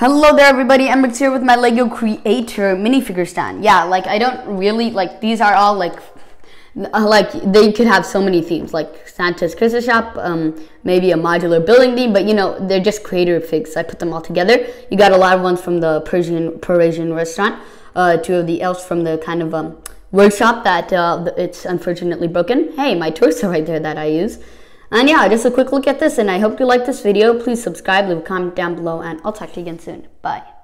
Hello there everybody, mbrickz here with my LEGO Creator minifigure stand. Yeah, like I don't really, like these are all like, uh, like they could have so many themes, like Santa's Christmas shop, um, maybe a modular building theme, but you know, they're just creator figs. I put them all together. You got a lot of ones from the Persian, Parisian restaurant, uh, two of the elves from the kind of um, workshop that uh, it's unfortunately broken. Hey, my torso right there that I use. And yeah, just a quick look at this, and I hope you like this video. Please subscribe, leave a comment down below, and I'll talk to you again soon. Bye.